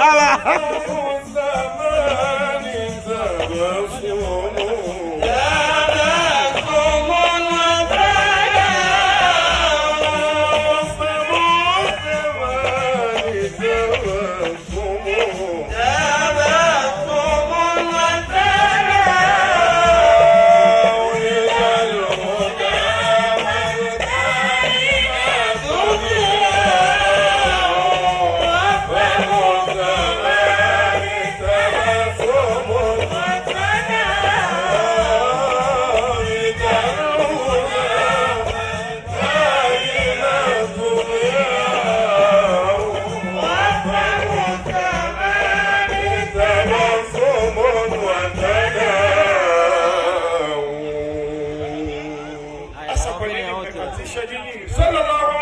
Ala! pointing out. Sallallahu